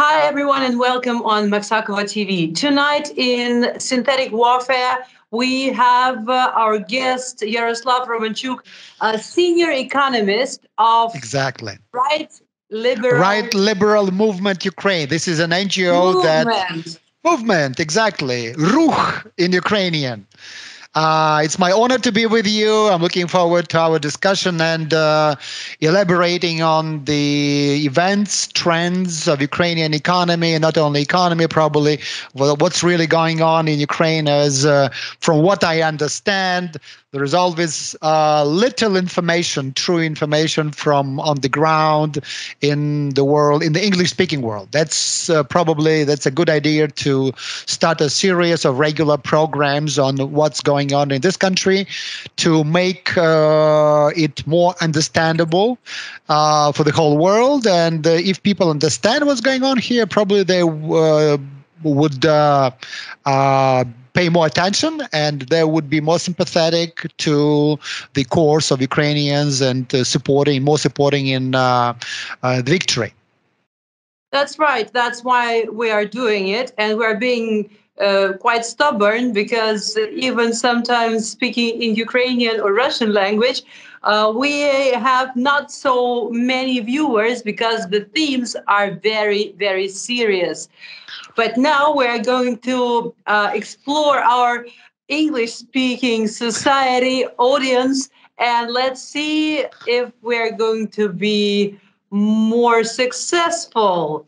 Hi, everyone, and welcome on Maksakova TV. Tonight in Synthetic Warfare, we have uh, our guest, Yaroslav Romanchuk, a senior economist of exactly Right Liberal Right Liberal Movement Ukraine. This is an NGO movement. that movement exactly ruch in Ukrainian. Uh, it's my honor to be with you. I'm looking forward to our discussion and uh, elaborating on the events, trends of Ukrainian economy, and not only economy, probably what's really going on in Ukraine. As uh, from what I understand, there is always uh, little information, true information from on the ground in the world, in the English-speaking world. That's uh, probably that's a good idea to start a series of regular programs on what's going on in this country, to make uh, it more understandable uh, for the whole world. And uh, if people understand what's going on here, probably they uh, would pay more attention and they would be more sympathetic to the cause of Ukrainians and uh, supporting more supporting in uh, uh, victory. That's right. That's why we are doing it, and we're being uh, quite stubborn because even sometimes speaking in Ukrainian or Russian language, uh, we have not so many viewers because the themes are very, very serious. But now we're going to uh, explore our English speaking society audience and let's see if we're going to be more successful.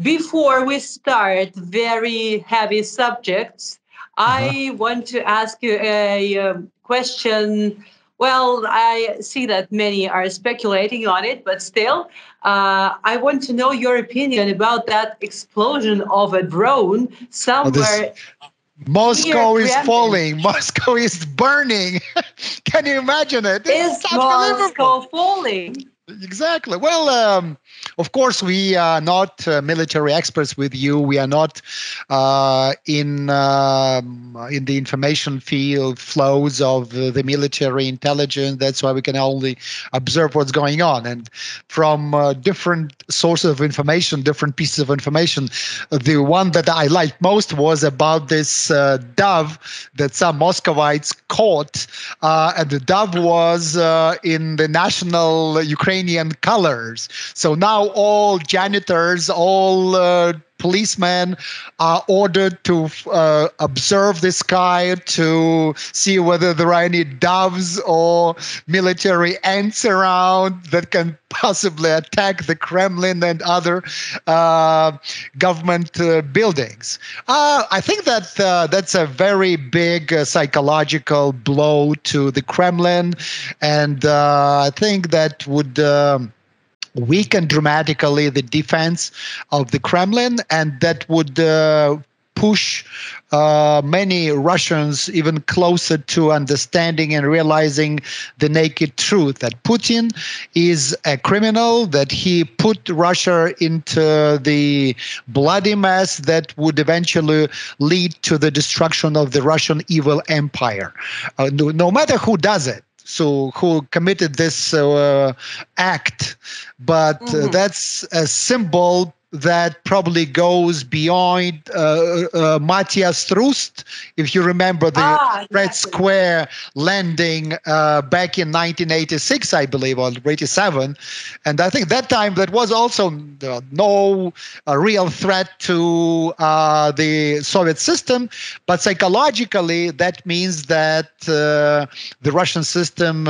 Before we start very heavy subjects, uh-huh. I want to ask you a, um, question well, I see that many are speculating on it, but still, uh, I want to know your opinion about that explosion of a drone somewhere. Oh, Moscow is falling. Moscow is burning. Can you imagine it it? Is Moscow falling? Exactly. Well, um, of course, we are not uh, military experts with you. We are not uh, in um, in the information field flows of uh, the military intelligence. That's why we can only observe what's going on. And from uh, different sources of information, different pieces of information, the one that I liked most was about this uh, dove that some Moscovites caught, uh, and the dove was in the national Ukrainian colors. So now all janitors, all uh, policemen are ordered to uh, observe the sky to see whether there are any doves or military ants around that can possibly attack the Kremlin and other uh, government uh, buildings. Uh, I think that uh, that's a very big uh, psychological blow to the Kremlin, and I think that would. Um, weaken dramatically the defense of the Kremlin, and that would uh, push uh, many Russians even closer to understanding and realizing the naked truth that Putin is a criminal, that he put Russia into the bloody mess that would eventually lead to the destruction of the Russian evil empire. Uh, no, no matter who does it so who committed this uh, act but uh, mm-hmm. that's a symbol that probably goes beyond uh, uh, Matthias Rust, if you remember the ah, Red Square landing uh, back in 1986, I believe, or 87. And I think that time that was also uh, no uh, real threat to uh, the Soviet system, but psychologically, that means that the Russian system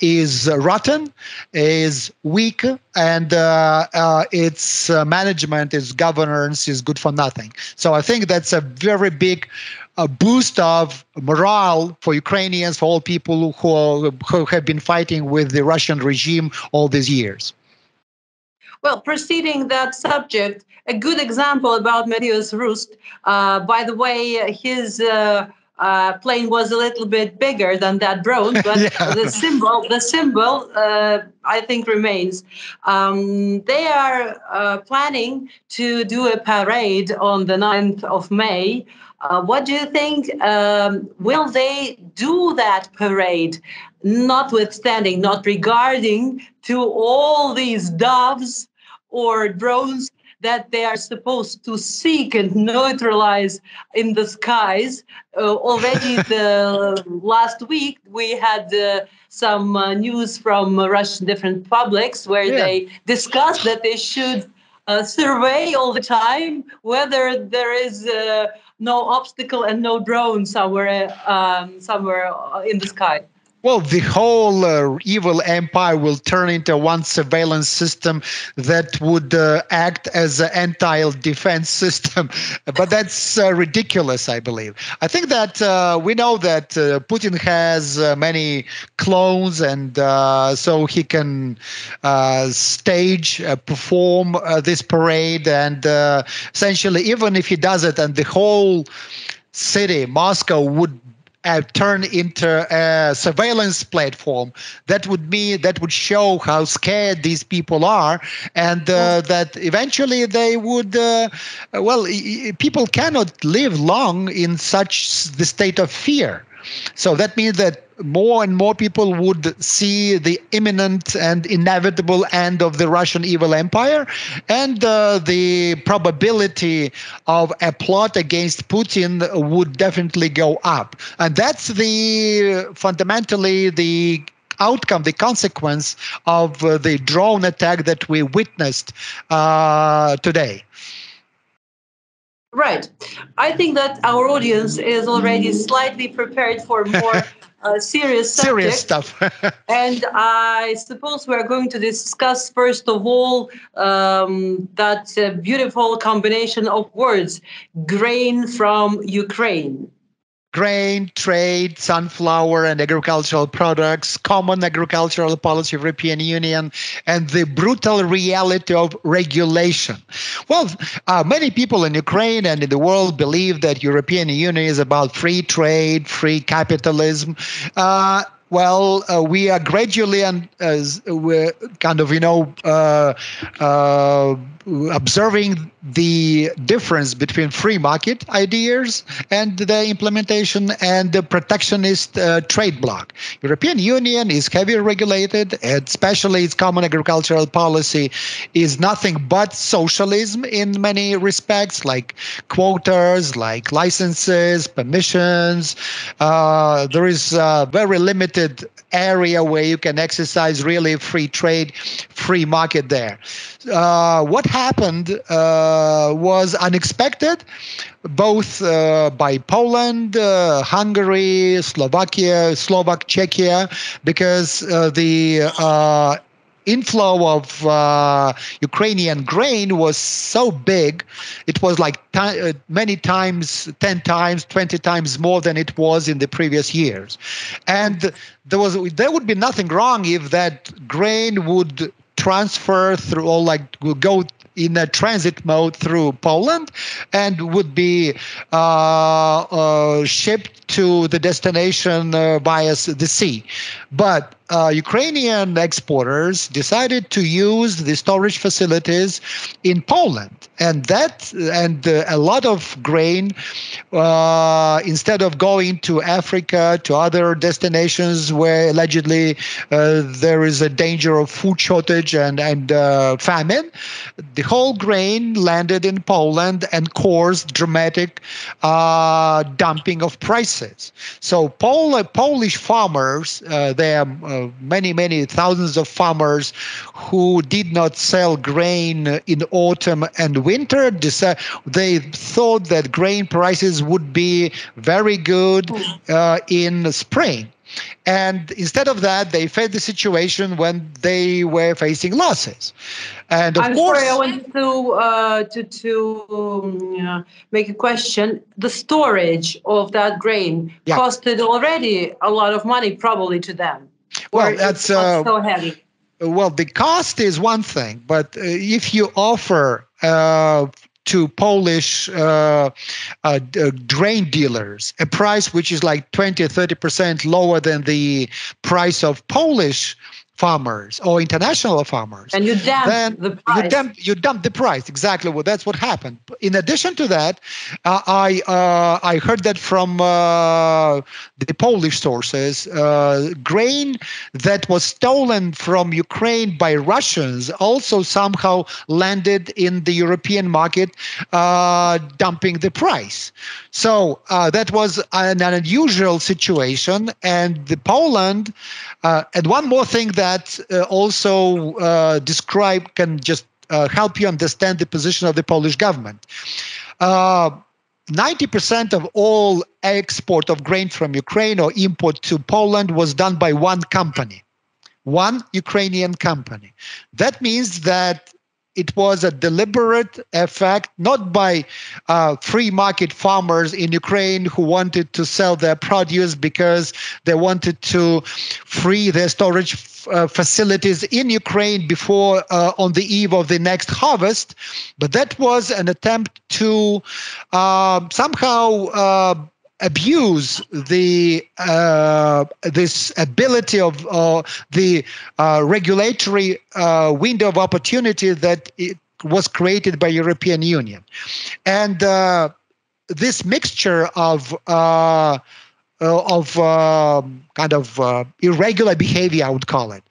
is rotten, is weak, and it's its uh, management, its governance is good for nothing. So I think that's a very big uh, boost of morale for Ukrainians, for all people who, are, who have been fighting with the Russian regime all these years. Well, preceding that subject, a good example about Matthias Rust. Uh, by the way, his uh, plane was a little bit bigger than that drone, but yeah. the symbol, the symbol, uh, I think remains. Um, they are uh, planning to do a parade on the 9th of May. Uh, what do you think? Um, will they do that parade? Notwithstanding, not regarding to all these doves or drones that they are supposed to seek and neutralize in the skies. Uh, already the last week we had uh, some uh, news from Russian different publics where yeah. they discussed that they should uh, survey all the time whether there is uh, no obstacle and no drone somewhere um, somewhere in the sky. Well, the whole uh, evil empire will turn into one surveillance system that would uh, act as an anti-defense system, but that's uh, ridiculous. I believe. I think that uh, we know that uh, Putin has uh, many clones, and so he can stage, perform this parade, and essentially, even if he does it, and the whole city, Moscow, would uh, turn into a surveillance platform that would mean that would show how scared these people are and uh, that eventually they would uh, well people cannot live long in such the state of fear so that means that more and more people would see the imminent and inevitable end of the Russian evil empire, and uh, the probability of a plot against Putin would definitely go up. And that's the fundamentally the outcome, the consequence of uh, the drone attack that we witnessed uh, today. Right. I think that our audience is already slightly prepared for more uh, serious subject. Serious stuff. and I suppose we're going to discuss, first of all, um, that uh, beautiful combination of words grain from Ukraine grain, trade, sunflower and agricultural products, common agricultural policy of European Union, and the brutal reality of regulation. Well, uh, many people in Ukraine and in the world believe that European Union is about free trade, free capitalism. Uh, well, uh, we are gradually and as we're kind of, you know, uh, uh, observing the difference between free market ideas and the implementation and the protectionist uh, trade bloc. European Union is heavily regulated, and especially its common agricultural policy is nothing but socialism in many respects, like quotas, like licenses, permissions. Uh, there is a very limited area where you can exercise really free trade, free market there. Uh, what happened uh, was unexpected, both uh, by Poland, uh, Hungary, Slovakia, Slovak, Czechia, because the inflow of uh, Ukrainian grain was so big, it was like t- many times, 10 times, 20 times more than it was in the previous years. And there was there would be nothing wrong if that grain would transfer through or like go in a transit mode through Poland and would be uh, uh, shipped to the destination uh, via the sea. But uh, Ukrainian exporters decided to use the storage facilities in Poland, and that and uh, a lot of grain, uh, instead of going to Africa to other destinations where allegedly uh, there is a danger of food shortage and and uh, famine, the whole grain landed in Poland and caused dramatic uh, dumping of prices. So Pol- Polish farmers, there are many, many thousands of farmers who did not sell grain in autumn and winter. They thought that grain prices would be very good uh, in spring. And instead of that, they faced the situation when they were facing losses. And of I'm course, sorry, I want to uh, to to um, make a question. The storage of that grain yeah. costed already a lot of money, probably to them. Well, that's uh, so heavy. Well, the cost is one thing, but uh, if you offer uh, to Polish uh, uh, grain dealers a price which is like 20 or 30 percent lower than the price of Polish farmers or international farmers. And you dump then the price. You dump, you dump the price. Exactly. Well, that's what happened. In addition to that, uh, I uh, I heard that from uh, the Polish sources, uh, grain that was stolen from Ukraine by Russians also somehow landed in the European market, uh, dumping the price. So uh, that was an, unusual situation, and the Poland. and one more thing that also describe can just help you understand the position of the Polish government. Uh, 90% of all export of grain from Ukraine or import to Poland was done by one company, one Ukrainian company. That means that it was a deliberate effect, not by uh, free market farmers in Ukraine who wanted to sell their produce because they wanted to free their storage f- uh, facilities in Ukraine before uh, on the eve of the next harvest, but that was an attempt to um, somehow uh, abuse the uh, this ability of uh, the uh, regulatory uh, window of opportunity that it was created by European Union, and uh, this mixture of uh, Uh, of um, kind of uh, irregular behavior, I would call it,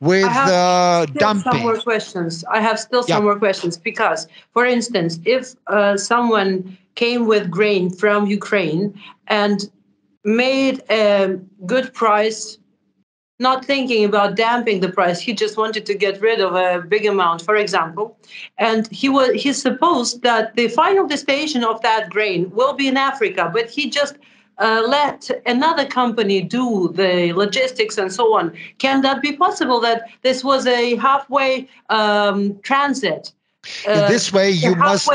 with uh, dumping. Some more questions. I have still some yeah. more questions because, for instance, if someone came with grain from Ukraine and made a good price not thinking about damping the price he just wanted to get rid of a big amount for example and he was he supposed that the final destination of that grain will be in africa but he just uh, let another company do the logistics and so on. Can that be possible that this was a halfway um, transit uh, this way you must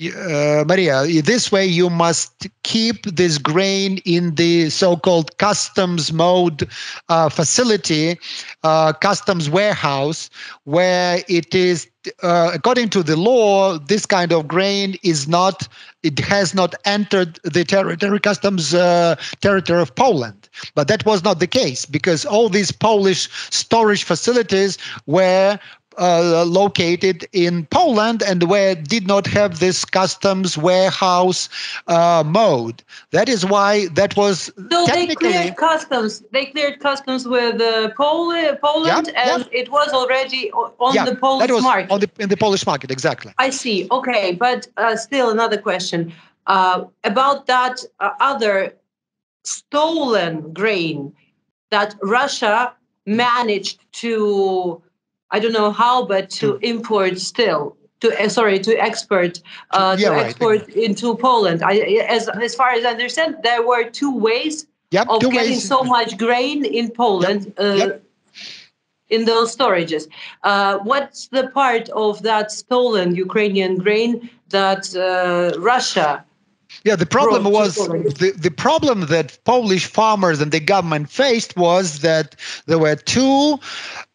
uh, Maria, this way you must keep this grain in the so-called customs mode uh, facility, uh, customs warehouse, where it is, uh, according to the law, this kind of grain is not, it has not entered the territory, customs uh, territory of Poland. But that was not the case because all these Polish storage facilities were uh, located in Poland and where did not have this customs warehouse uh, mode. That is why that was so they cleared customs. They cleared customs with uh, Pol- Poland, yeah, and yeah. it was already on yeah, the Polish market. On the, in the Polish market, exactly. I see. Okay, but uh, still another question uh, about that uh, other stolen grain that Russia managed to I don't know how, but to mm. import still to uh, sorry to export uh, yeah, to right. export into Poland. I, as as far as I understand, there were two ways yep, of two getting ways. so much grain in Poland. Yep. Uh, yep. In those storages, uh, what's the part of that stolen Ukrainian grain that uh, Russia yeah, the problem was the, the problem that Polish farmers and the government faced was that there were two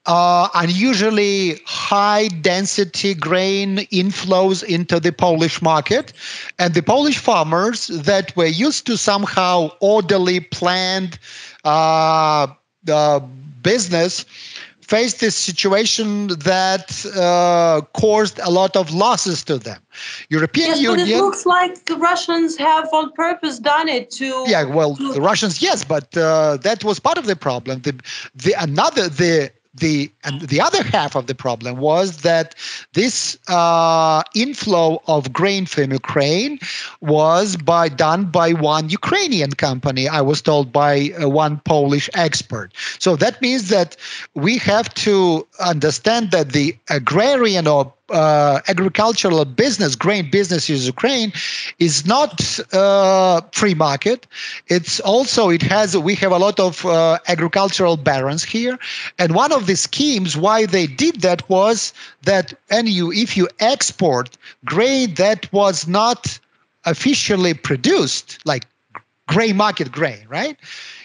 uh, unusually high density grain inflows into the Polish market. And the Polish farmers that were used to somehow orderly planned uh, uh, business faced this situation that uh, caused a lot of losses to them. European yes, Union. But it looks like the Russians have on purpose done it to. Yeah, well, to, the Russians, yes, but uh, that was part of the problem. The, the another the the and the other half of the problem was that this uh, inflow of grain from Ukraine was by done by one Ukrainian company. I was told by uh, one Polish expert. So that means that we have to understand that the agrarian or uh, agricultural business, grain business in Ukraine, is not uh, free market. It's also it has we have a lot of uh, agricultural barons here, and one of the schemes why they did that was that and you if you export grain that was not officially produced like gray market grain, right?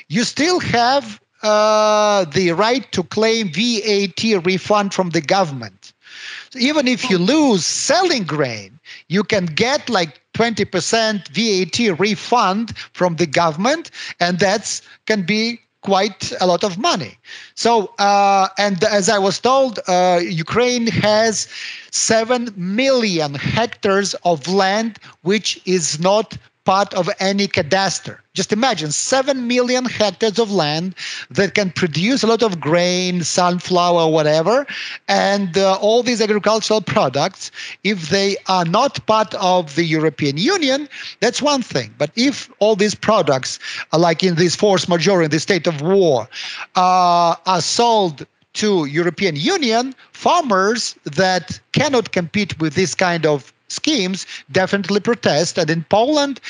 You still have uh, the right to claim VAT refund from the government. So even if you lose selling grain, you can get like 20% VAT refund from the government, and that can be quite a lot of money. So, uh, and as I was told, uh, Ukraine has 7 million hectares of land which is not part of any cadastre. Just imagine 7 million hectares of land that can produce a lot of grain, sunflower, whatever, and uh, all these agricultural products. If they are not part of the European Union, that's one thing. But if all these products, like in this force majeure, in the state of war, uh, are sold to European Union, farmers that cannot compete with this kind of schemes definitely protest. And in Poland,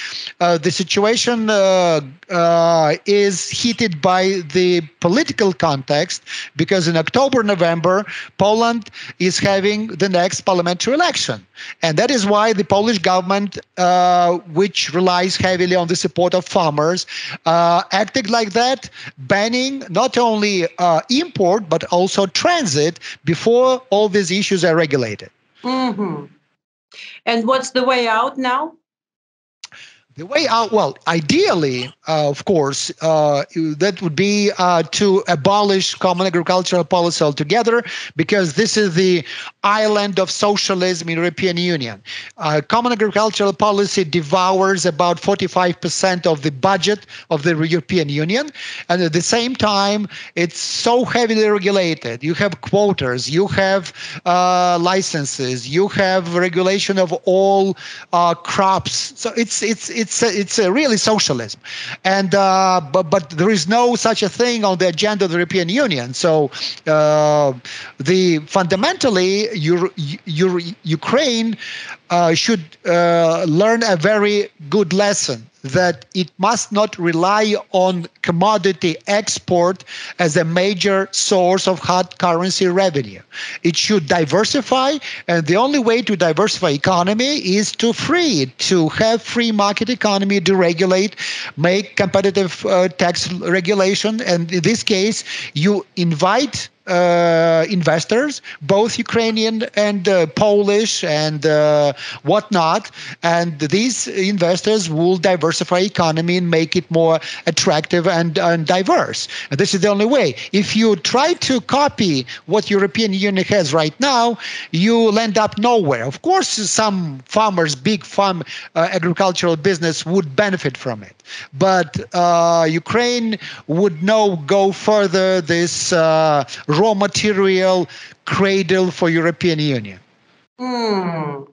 uh, the situation uh, uh, is heated by the political context because in October, November, Poland is having the next parliamentary election. And that is why the Polish government, uh, which relies heavily on the support of farmers, uh, acted like that, banning not only uh, import but also transit before all these issues are regulated. Mm-hmm. And what's the way out now? The way out, well, ideally, uh, of course, uh, that would be uh, to abolish common agricultural policy altogether, because this is the island of socialism in European Union. Uh, common agricultural policy devours about 45% of the budget of the European Union, and at the same time, it's so heavily regulated. You have quotas, you have uh, licenses, you have regulation of all uh, crops. So it's it's it's it's it's really socialism, and uh, but but there is no such a thing on the agenda of the European Union. So uh, the fundamentally, your, your Ukraine uh, should uh, learn a very good lesson that it must not rely on commodity export as a major source of hard currency revenue. It should diversify, and the only way to diversify economy is to free it, to have free market economy, deregulate, make competitive uh, tax regulation, and in this case, you invite uh, investors, both Ukrainian and uh, Polish and uh, whatnot. And these investors will diversify economy and make it more attractive and, and diverse. And this is the only way. If you try to copy what European Union has right now, you'll end up nowhere. Of course, some farmers, big farm uh, agricultural business would benefit from it. But uh, Ukraine would no go further this uh, raw material cradle for European Union. Hmm.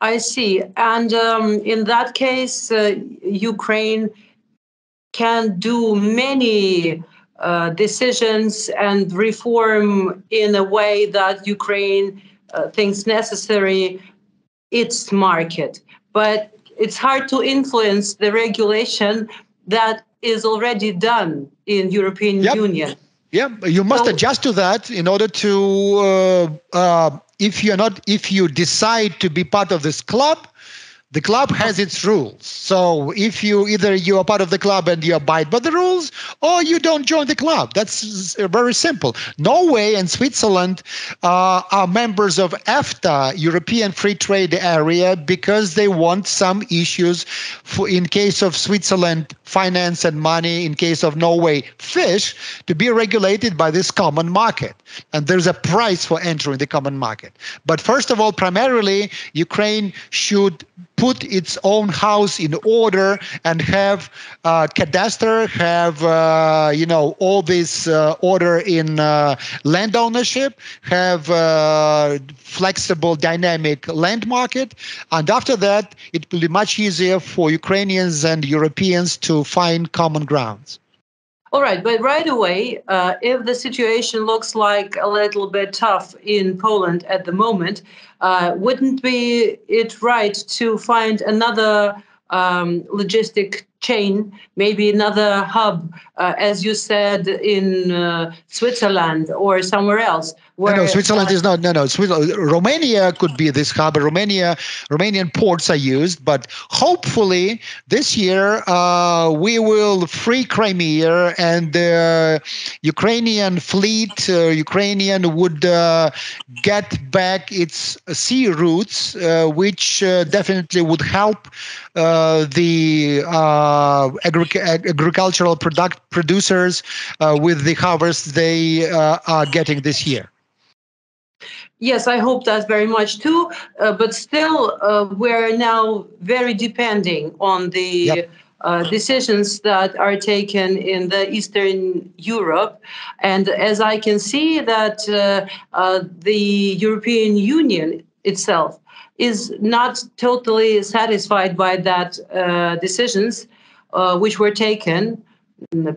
I see. And um, in that case, uh, Ukraine can do many uh, decisions and reform in a way that Ukraine uh, thinks necessary its market. But it's hard to influence the regulation that is already done in European yep. Union. Yeah, you must so, adjust to that in order to. Uh, uh, if you're not, if you decide to be part of this club, the club has its rules. So if you either you are part of the club and you abide by the rules, or you don't join the club. That's very simple. Norway and Switzerland uh, are members of EFTA, European Free Trade Area, because they want some issues. For in case of Switzerland, finance and money. In case of Norway, fish, to be regulated by this common market. And there's a price for entering the common market. But first of all, primarily, Ukraine should put its own house in order and have uh, cadastre, have uh, you know all this uh, order in uh, land ownership, have uh, flexible, dynamic land market, and after that, it will be much easier for Ukrainians and Europeans to find common grounds. All right, but right away, uh, if the situation looks like a little bit tough in Poland at the moment, uh, wouldn't be it right to find another um, logistic chain, maybe another hub, uh, as you said, in uh, Switzerland or somewhere else. Where, no, no, Switzerland uh, is not. No, no. Switzerland, Romania could be this hub. Romania, Romanian ports are used, but hopefully this year uh, we will free Crimea and the Ukrainian fleet, uh, Ukrainian would uh, get back its sea routes, which definitely would help the uh, agri- agricultural product producers uh, with the harvest they uh, are getting this year. Yes, I hope that very much too. Uh, but still, uh, we're now very depending on the yep. uh, decisions that are taken in the Eastern Europe, and as I can see that uh, uh, the European Union itself is not totally satisfied by that uh, which were taken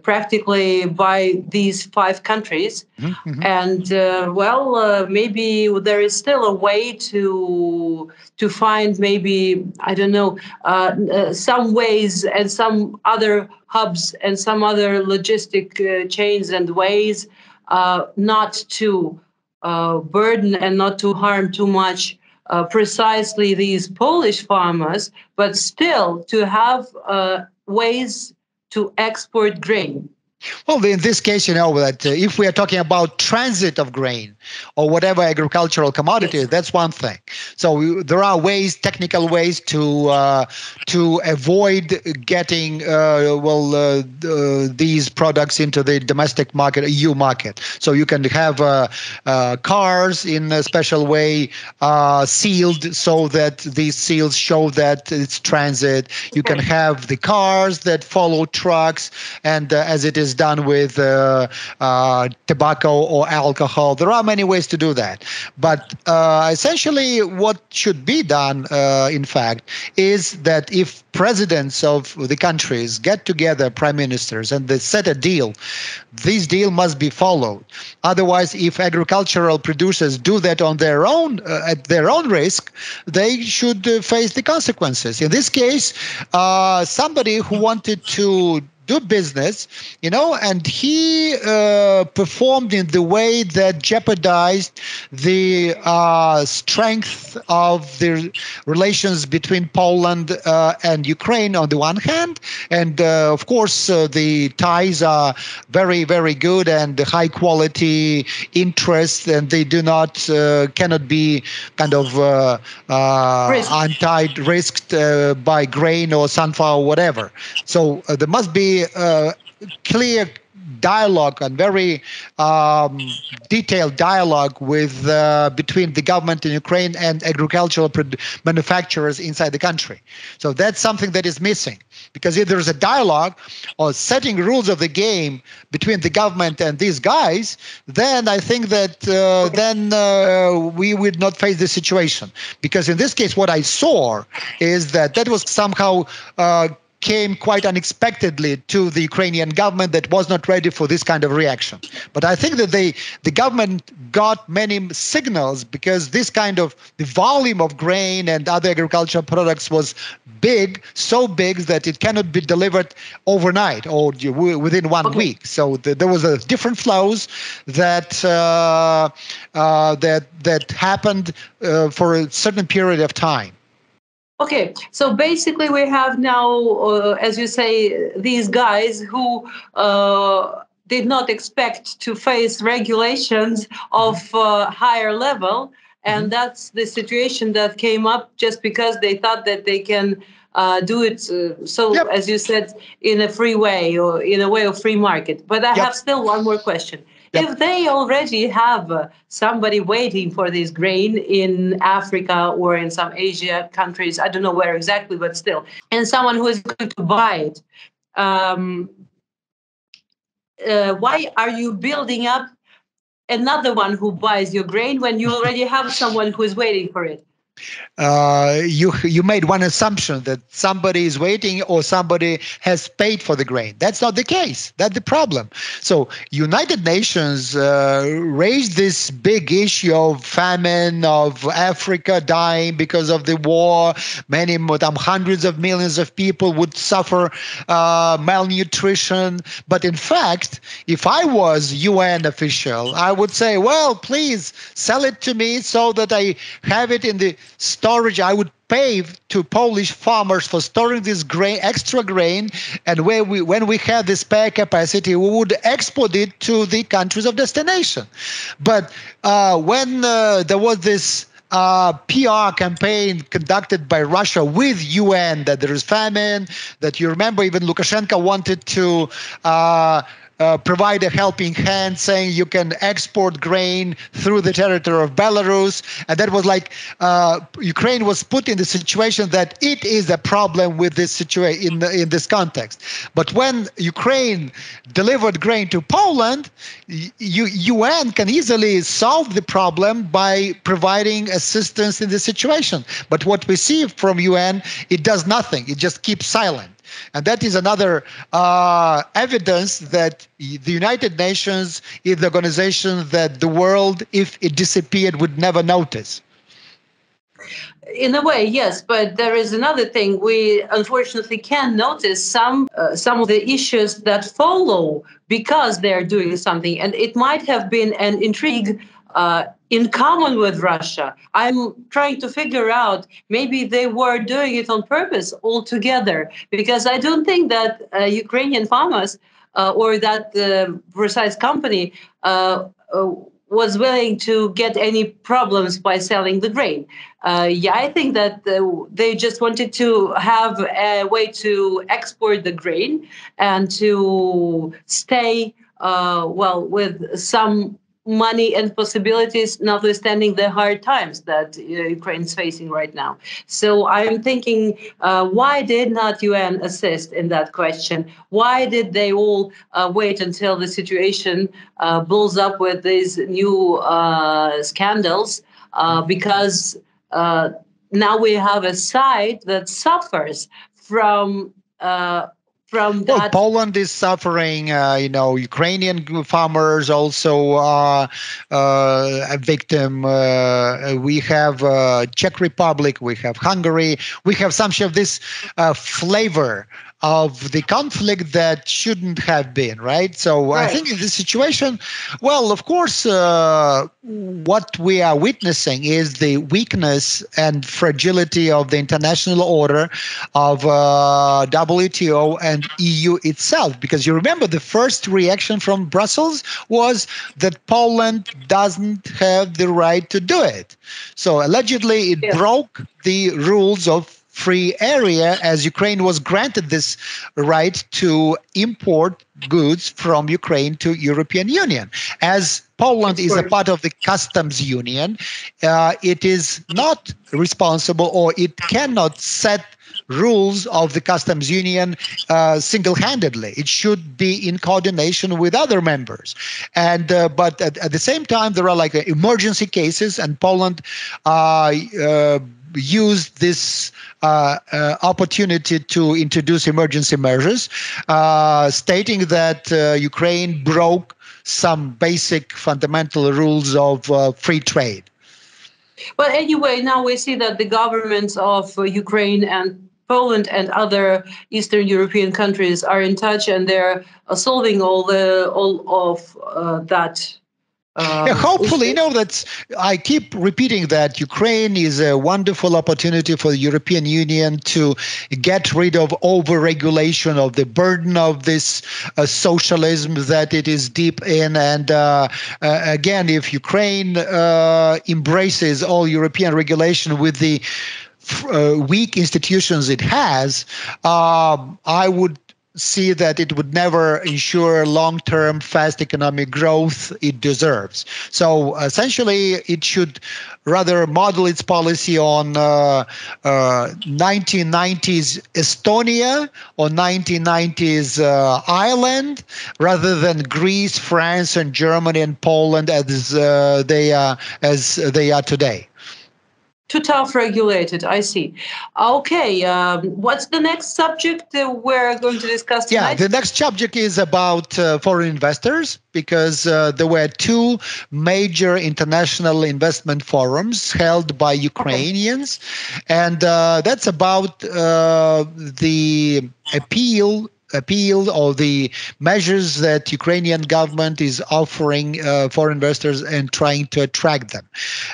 practically by these five countries. Mm-hmm. mm-hmm. And uh, well, uh, maybe there is still a way to to find maybe I don't know uh, uh some ways and some other hubs and some other logistic uh, chains and ways uh, not to burden and not to harm too much. precisely these Polish farmers, but still to have ways to export grain. Well, in this case, you know that uh, if we are talking about transit of grain or whatever agricultural commodity, yes. that's one thing. So we, there are ways, technical ways to uh, to avoid getting uh, well uh, these products into the domestic market, EU market. So you can have uh, uh, cars in a special way sealed, so that these seals show that it's transit. You can have the cars that follow trucks, and as it is is done with uh, uh, tobacco or alcohol. There are many ways to do that. But uh, essentially, what should be done, uh, in fact, is that if presidents of the countries get together, prime ministers, and they set a deal, this deal must be followed. Otherwise, if agricultural producers do that on their own, uh, at their own risk, they should uh, face the consequences. In this case, somebody who wanted to do business, you know, and he uh, performed in the way that jeopardized the uh, strength of the relations between Poland uh, and Ukraine on the one hand, and uh, of course uh, the ties are very, very good and high quality interests, and they do not uh, cannot be kind of anti-risked by grain or sunflower, or whatever. So there must be uh, clear dialogue and very um, detailed dialogue with uh, between the government in Ukraine and agricultural manufacturers inside the country. So that's something that is missing because if there's a dialogue or setting rules of the game between the government and these guys, then I think that uh, then uh, we would not face this situation. Because in this case, what I saw is that that was somehow uh, came quite unexpectedly to the Ukrainian government that was not ready for this kind of reaction. But I think that they, the government got many signals because this kind of the volume of grain and other agricultural products was big, so big that it cannot be delivered overnight or within one okay. week. So the, there was a different flows that uh, uh, that that happened uh, for a certain period of time. Okay, so basically, we have now, uh, as you say, these guys who uh, did not expect to face regulations of mm-hmm. uh, higher level, and mm-hmm. that's the situation that came up just because they thought that they can uh, do it uh, so yep. as you said in a free way or in a way of free market but i yep. have still one more question If they already have uh, somebody waiting for this grain in Africa or in some Asia countries, I don't know where exactly, but still, and someone who is going to buy it, um, uh, why are you building up another one who buys your grain when you already have someone who is waiting for it? Uh, you you made one assumption that somebody is waiting or somebody has paid for the grain. That's not the case. That's the problem. So United Nations uh, raised this big issue of famine, of Africa dying because of the war. Many, um, hundreds of millions of people would suffer uh, malnutrition. But in fact, if I was UN official, I would say, well, please sell it to me so that I have it in the storage i would pay to polish farmers for storing this grain extra grain. And when we when we have this spare capacity we would export it to the countries of destination. But uh, when uh, there was this uh, PR campaign conducted by Russia with UN that there is famine, that you remember even Lukashenko wanted to uh, uh, provide a helping hand, saying you can export grain through the territory of Belarus. And that was like uh, Ukraine was put in the situation that it is a problem with this situation in, in this context. But when Ukraine delivered grain to Poland, you, UN can easily solve the problem by providing assistance in the situation. But what we see from UN, it does nothing. It just keeps silent. And that is another uh, evidence that the United Nations is the organization that the world, if it disappeared, would never notice. In a way, yes, but there is another thing. We unfortunately can notice some uh, some of the issues that follow because they are doing something, and it might have been an intrigue uh, in common with Russia. I'm trying to figure out maybe they were doing it on purpose altogether because I don't think that uh, Ukrainian farmers uh, or that uh, precise company uh, uh, was willing to get any problems by selling the grain. Uh, yeah, I think that they just wanted to have a way to export the grain and to stay well with some money and possibilities, notwithstanding the hard times that uh, Ukraine is facing right now. So I'm thinking, uh, why did not UN assist in that question? Why did they all uh, wait until the situation uh, blows up with these new uh, scandals? Uh, because now we have a side that suffers from from that. Well, Poland is suffering. Uh, you know, Ukrainian farmers also are uh, a victim. Uh, we have uh, Czech Republic, we have Hungary, we have some of this uh, flavor of the conflict that shouldn't have been, right? So right. I think in this situation, well, of course, uh, what we are witnessing is the weakness and fragility of the international order of uh, WTO and EU itself. Because you remember the first reaction from Brussels was that Poland doesn't have the right to do it. So allegedly, it yeah. broke the rules of free area as Ukraine was granted this right to import goods from Ukraine to European Union. As Poland is a part of the customs union, uh, it is not responsible or it cannot set rules of the customs union uh, single-handedly. It should be in coordination with other members. And uh, but at, at, the same time, there are like emergency cases, and Poland uh, uh, used this uh, uh, opportunity to introduce emergency measures, uh, stating that uh, Ukraine broke some basic fundamental rules of uh, free trade. But anyway, now we see that the governments of uh, Ukraine and Poland and other Eastern European countries are in touch, and they're solving all the all of that um, yeah, hopefully, you know that I keep repeating that Ukraine is a wonderful opportunity for the European Union to get rid of overregulation of the burden of this uh, socialism that it is deep in. And uh, uh, again, if Ukraine uh, embraces all European regulation with the uh, weak institutions it has, um, I would see that it would never ensure long-term fast economic growth it deserves. So essentially, it should rather model its policy on uh, uh, 1990s Estonia or 1990s uh, Ireland, rather than Greece, France, and Germany and Poland as uh, they are as they are today too tough regulated i see okay um, what's the next subject uh, we're going to discuss tonight? yeah the next subject is about uh, foreign investors because uh, there were two major international investment forums held by ukrainians okay. and uh, that's about uh, the appeal appeal or the measures that Ukrainian government is offering uh, for investors and trying to attract them.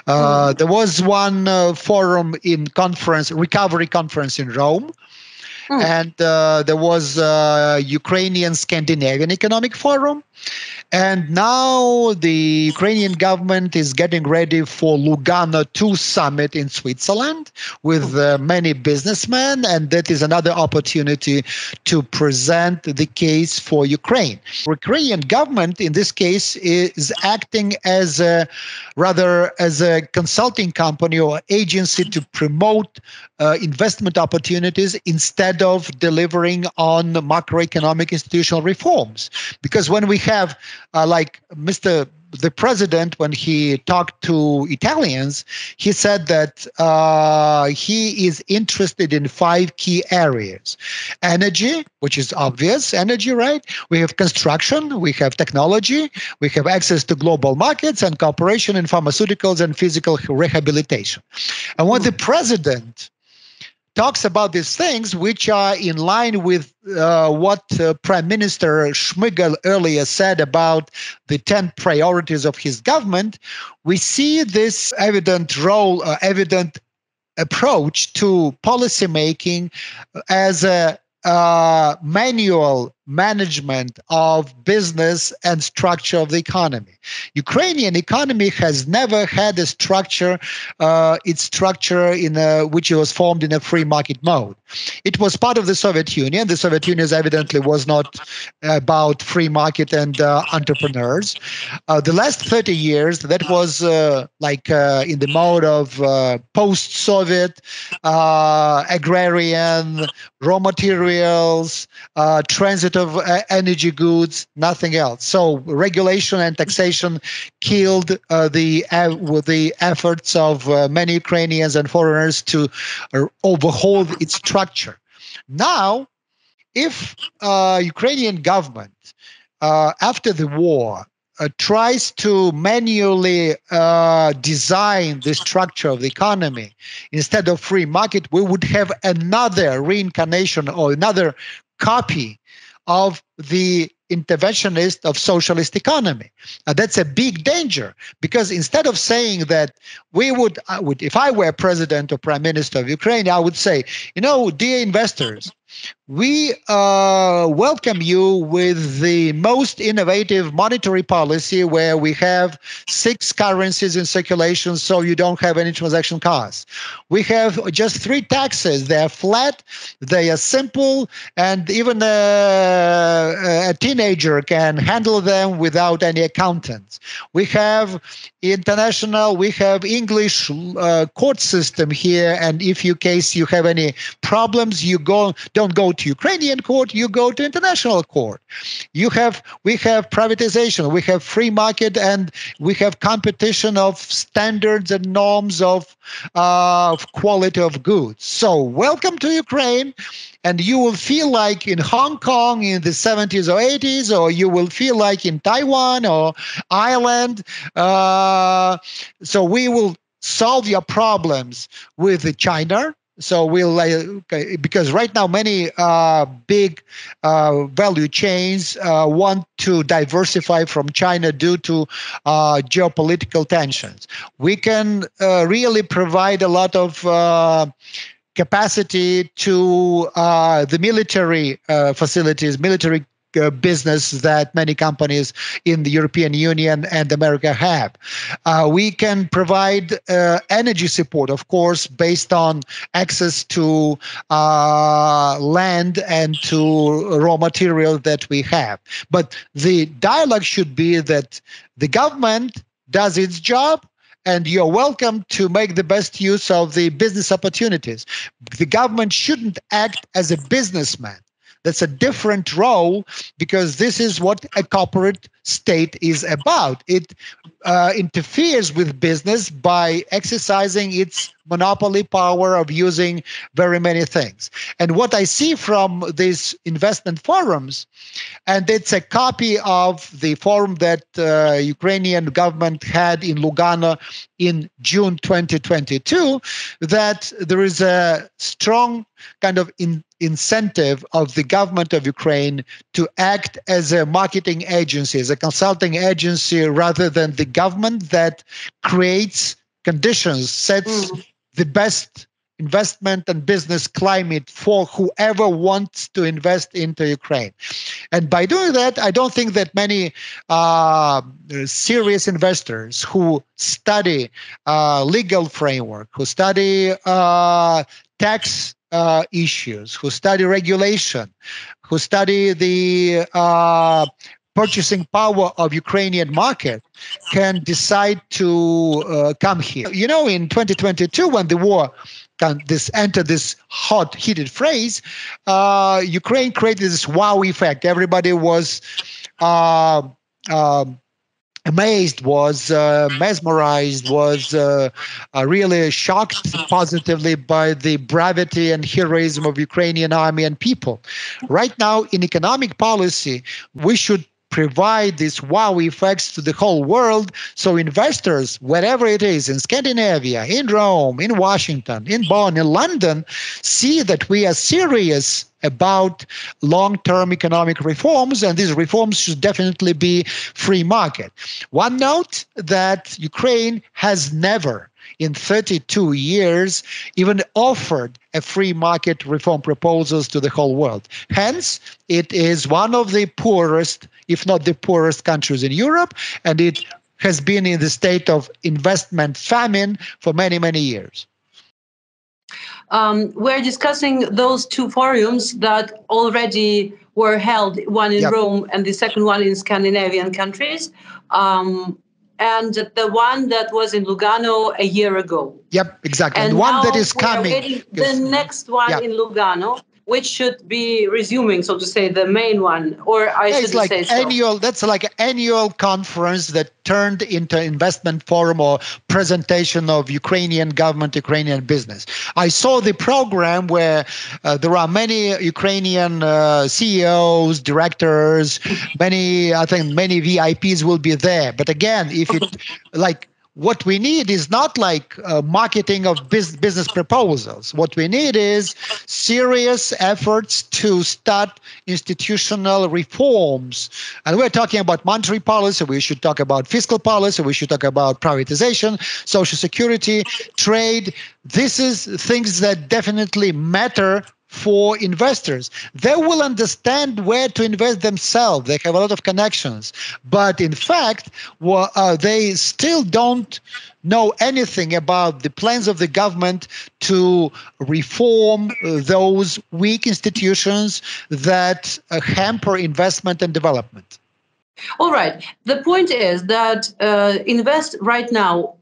Uh, mm. There was one uh, forum in conference, recovery conference in Rome. mm. and uh, there was a Ukrainian Scandinavian Economic Forum. And now the Ukrainian government is getting ready for Lugano 2 summit in Switzerland with uh, many businessmen, and that is another opportunity to present the case for Ukraine. Ukrainian government, in this case, is acting as a rather as a consulting company or agency to promote uh, investment opportunities instead of delivering on macroeconomic institutional reforms. Because when we have, uh, like Mr the president, when he talked to Italians, he said that uh, he is interested in five key areas energy, which is obvious, energy, right? We have construction, we have technology, we have access to global markets, and cooperation in pharmaceuticals and physical rehabilitation. And what the president talks about these things, which are in line with uh, what uh, Prime Minister Shmyhal earlier said about the 10 priorities of his government, we see this evident role, uh, evident approach to policymaking as a uh, manual management of business and structure of the economy. Ukrainian economy has never had a structure, uh, its structure in a, which was formed in a free market mode. It was part of the Soviet Union. The Soviet Union evidently was not about free market and uh, entrepreneurs. Uh, the last 30 years, that was uh, like uh, in the mode of uh, post-Soviet, agrarian, raw materials, transit of uh, energy goods, nothing else. So regulation and taxation killed uh, the uh, the efforts of uh, many Ukrainians and foreigners to uh, overhaul its structure. Now, if uh, Ukrainian government after the war uh, tries to manually uh, design the structure of the economy instead of free market, we would have another reincarnation or another copy of the interventionist of socialist economy. Now, that's a big danger because instead of saying that we would, I would, if I were president or prime minister of Ukraine, I would say, you know, dear investors, we uh, welcome you with the most innovative monetary policy where we have six currencies in circulation so you don't have any transaction costs. We have just three taxes. They're flat, they are simple, and even a, a teenager can handle them without any accountants. We have international, we have English uh, court system here, and if you case you have any problems, you go don't go to Ukrainian court, you go to international court. You have we have privatization, we have free market, and we have competition of standards and norms of uh, of quality of goods. So welcome to Ukraine, and you will feel like in Hong Kong in the 70s or 80s, or you will feel like in Taiwan or Ireland. Uh, so we will solve your problems with China so we'll okay, because right now many uh, big uh, value chains uh, want to diversify from China due to uh, geopolitical tensions. We can uh, really provide a lot of uh, capacity to the military facilities, military uh, business that many companies in the European Union and America have. Uh, we can provide uh, energy support, of course, based on access to uh, land and to raw material that we have. But the dialogue should be that the government does its job and you're welcome to make the best use of the business opportunities. The government shouldn't act as a businessman. That's a different role because this is what a corporate state is about. It uh, interferes with business by exercising its monopoly power of using very many things. And what I see from these investment forums, and it's a copy of the forum that uh, Ukrainian government had in Lugano in June 2022, that there is a strong kind of in, incentive of the government of Ukraine to act as a marketing agency, as a consulting agency, rather than the government that creates conditions, sets mm the best investment and business climate for whoever wants to invest into Ukraine. And by doing that, I don't think that many uh, serious investors who study uh, legal framework, who study uh, tax uh, issues, who study regulation, who study the uh, purchasing power of Ukrainian market can decide to uh, come here. You know, in 2022, when the war can this entered this hot heated phrase, uh, Ukraine created this wow effect. Everybody was uh, uh, amazed, was uh, mesmerized, was uh, uh, really shocked positively by the bravery and heroism of Ukrainian army and people. Right now, in economic policy, we should provide these wow effects to the whole world so investors wherever it is in scandinavia in rome in washington in bonn in london see that we are serious about long-term economic reforms and these reforms should definitely be free market one note that ukraine has never in 32 years even offered a free market reform proposals to the whole world. Hence, it is one of the poorest, if not the poorest countries in Europe, and it has been in the state of investment famine for many, many years. Um, we're discussing those two forums that already were held, one in yep. Rome and the second one in Scandinavian countries. Um, and the one that was in Lugano a year ago. Yep, exactly. And, and one that is coming. The next one yep. in Lugano which should be resuming, so to say, the main one, or I yeah, should like say annual. So. That's like an annual conference that turned into investment forum or presentation of Ukrainian government, Ukrainian business. I saw the program where uh, there are many Ukrainian uh, CEOs, directors, many I think many VIPs will be there. But again, if it like what we need is not like uh, marketing of biz- business proposals. What we need is serious efforts to start institutional reforms. And we're talking about monetary policy. We should talk about fiscal policy. We should talk about privatization, social security, trade. This is things that definitely matter for investors. They will understand where to invest themselves. They have a lot of connections. But in fact, well, uh, they still don't know anything about the plans of the government to reform uh, those weak institutions that uh, hamper investment and development. All right. The point is that uh, invest right now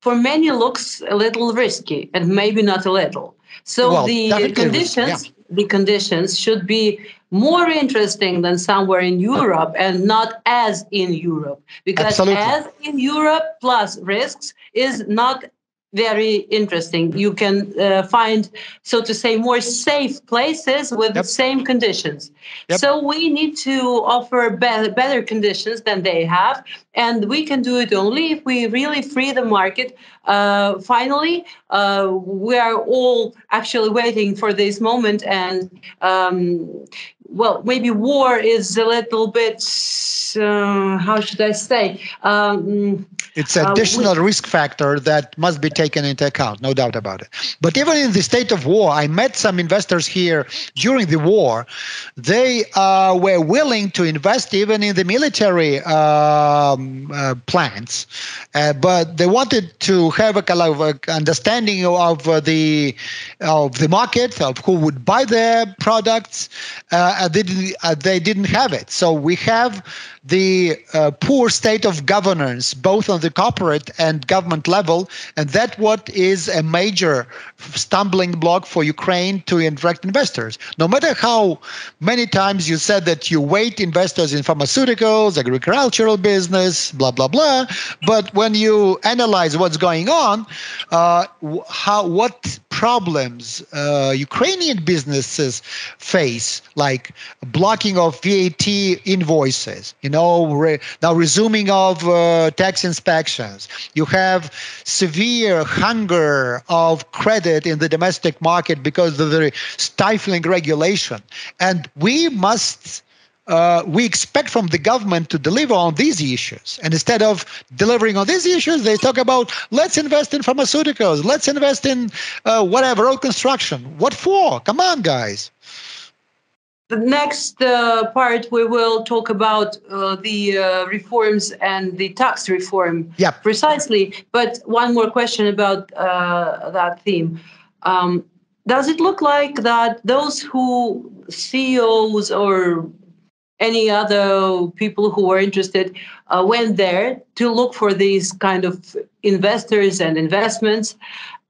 for many looks a little risky and maybe not a little so well, the conditions, yeah. the conditions should be more interesting than somewhere in Europe and not as in Europe because Absolutely. as in Europe plus risks is not very interesting. You can uh, find, so to say, more safe places with yep. the same conditions. Yep. So we need to offer be- better conditions than they have, and we can do it only if we really free the market. Uh, finally, uh, we are all actually waiting for this moment, and um, well, maybe war is a little bit, uh, how should I say? Um, it's an additional uh, we, risk factor that must be taken into account, no doubt about it. But even in the state of war, I met some investors here during the war. They uh, were willing to invest even in the military um, uh, plants, uh, but they wanted to have a kind of understanding of uh, the of the market, of who would buy their products uh, didn't uh, they didn't have it. So we have the uh, poor state of governance, both on the corporate and government level, and that what is a major stumbling block for Ukraine to attract investors. No matter how many times you said that you wait investors in pharmaceuticals, agricultural business, blah blah blah, but when you analyze what's going on, uh, how what problems uh, Ukrainian businesses face, like blocking of VAT invoices. Know, re, now resuming of uh, tax inspections. You have severe hunger of credit in the domestic market because of the stifling regulation. And we must uh, we expect from the government to deliver on these issues. And instead of delivering on these issues, they talk about let's invest in pharmaceuticals, let's invest in uh, whatever, road construction. What for? Come on, guys. The next uh, part, we will talk about uh, the uh, reforms and the tax reform yeah. precisely. But one more question about uh, that theme. Um, does it look like that those who CEOs or any other people who were interested uh, went there to look for these kind of investors and investments,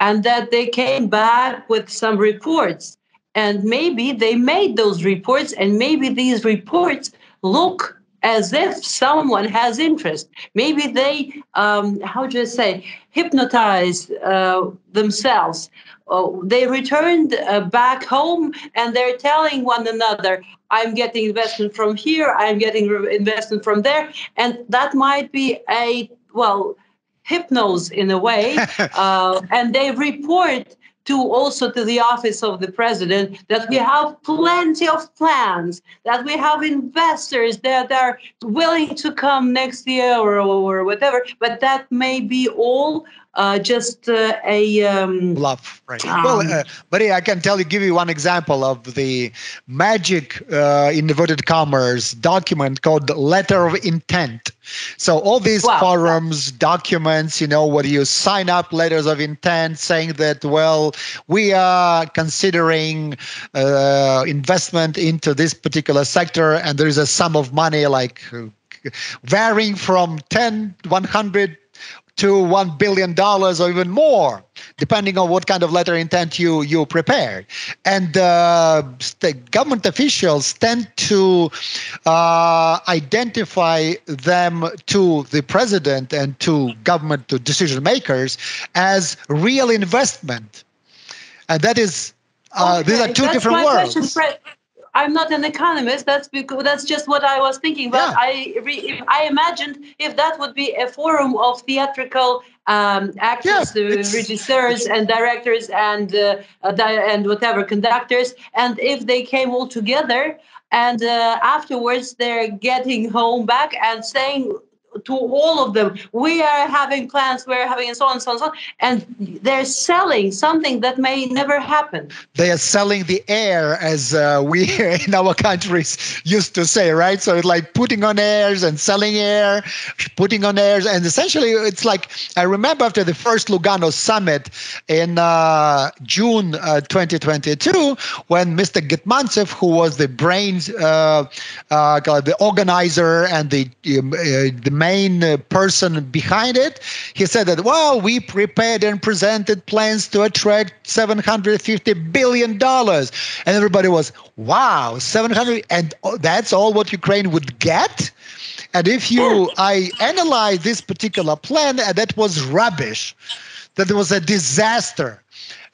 and that they came back with some reports and maybe they made those reports, and maybe these reports look as if someone has interest. Maybe they, um, how do you say, hypnotize uh, themselves. Uh, they returned uh, back home and they're telling one another, I'm getting investment from here, I'm getting investment from there. And that might be a, well, hypnose in a way. Uh, and they report to also to the office of the president that we have plenty of plans, that we have investors that are willing to come next year or, or whatever, but that may be all uh, just uh, a um, bluff, right? Um, well, uh, Maria, I can tell you, give you one example of the magic uh, inverted commerce document called letter of intent. So all these wow. forums, documents, you know, where you sign up letters of intent saying that, well, we are considering uh, investment into this particular sector, and there is a sum of money like varying from 10 100 to $1 billion or even more, depending on what kind of letter intent you, you prepared. And uh, the government officials tend to uh, identify them to the president and to government to decision makers as real investment. And that is, uh, okay, these are two different worlds. Question, I'm not an economist. That's because that's just what I was thinking. But yeah. I re, I imagined if that would be a forum of theatrical um, actors, yeah, uh, regisseurs, and directors, and uh, uh, and whatever conductors, and if they came all together, and uh, afterwards they're getting home back and saying to all of them. We are having plans we're having and so on and so on and so on. And they're selling something that may never happen. They are selling the air as uh, we in our countries used to say right? So it's like putting on airs and selling air putting on airs. And essentially it's like i remember after the first lugano summit in uh, june uh, 2022 when mr Getmantsev who was the brains uh, uh, the organizer and the um, uh, the main uh, person behind it, he said that, well, we prepared and presented plans to attract $750 billion. And everybody was, wow, 700, and that's all what Ukraine would get? And if you, I analyze this particular plan, and that was rubbish, that it was a disaster.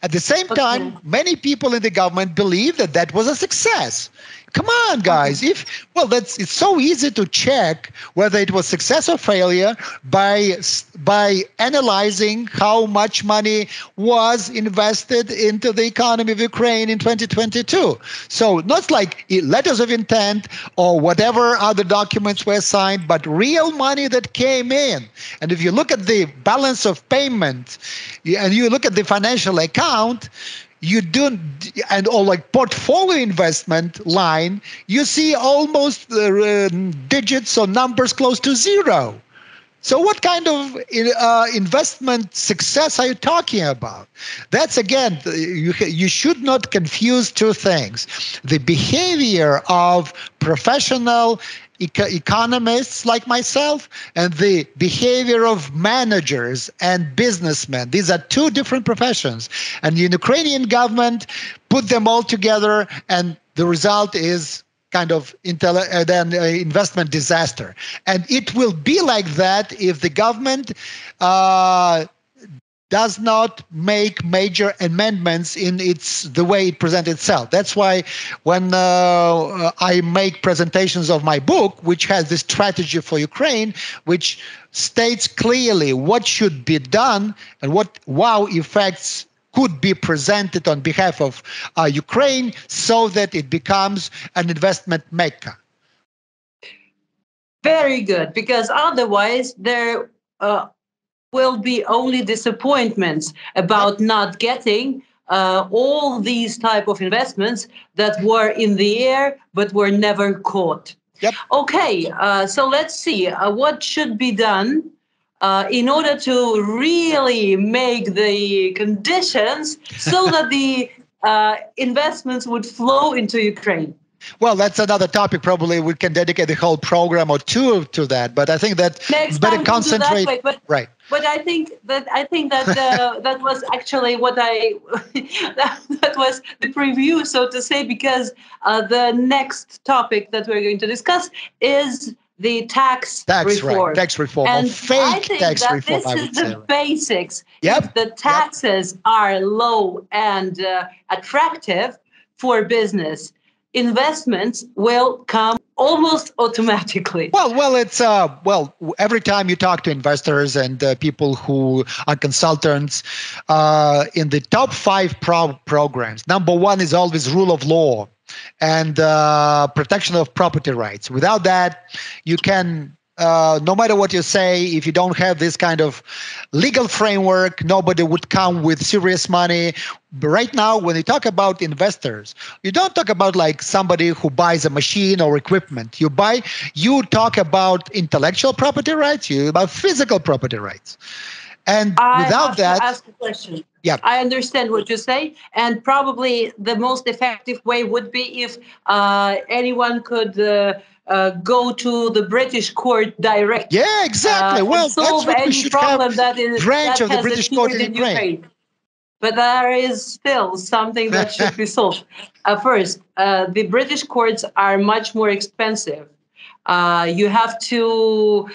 At the same time, many people in the government believe that that was a success. Come on, guys. If well, that's it's so easy to check whether it was success or failure by by analyzing how much money was invested into the economy of Ukraine in 2022. So not like letters of intent or whatever other documents were signed, but real money that came in. And if you look at the balance of payment and you look at the financial account, you don't and or like portfolio investment line you see almost uh, digits or numbers close to zero. So what kind of uh, investment success are you talking about? That's again you, you should not confuse two things. The behavior of professional eco- economists like myself and the behavior of managers and businessmen. These are two different professions. And the Ukrainian government put them all together, and the result is kind of intel- uh, then uh, investment disaster. And it will be like that if the government uh, does not make major amendments in its the way it presents itself. That's why when uh, I make presentations of my book, which has this strategy for Ukraine, which states clearly what should be done and what wow effects could be presented on behalf of uh, Ukraine so that it becomes an investment mecca. Very good, because otherwise there uh, will be only disappointments about not getting uh, all these type of investments that were in the air but were never caught. Yep. Okay, uh, so let's see uh, what should be done uh, in order to really make the conditions so that the uh, investments would flow into Ukraine. Well, that's another topic. Probably we can dedicate the whole program or two to that. But I think that Next better concentrate. way, but right. But I think that I think that uh, that was actually what I that, that was the preview, so to say, because uh, the next topic that we're going to discuss is the tax, Tax reform. right. Tax reform and I think tax that reform. this I is the say. basics. Yep, If the taxes are low and uh, attractive for business, investments will come almost automatically. Well, well, it's uh, well. Every time you talk to investors and uh, people who are consultants, uh, in the top five pro- programs, number one is always rule of law and uh, protection of property rights. Without that, you can. Uh, no matter what you say, if you don't have this kind of legal framework, nobody would come with serious money. But right now, when you talk about investors, you don't talk about like somebody who buys a machine or equipment. You buy, you talk about intellectual property rights, you about physical property rights. And I without that, ask a question. Yeah. I understand what you say, and probably the most effective way would be if uh, anyone could uh, uh, go to the British court directly. yeah, exactly. uh, well, solve that's what we should problem have. that is branch that of the British court in in Ukraine. But there is still something that should be solved. Uh, first, uh, the British courts are much more expensive. Uh, you have to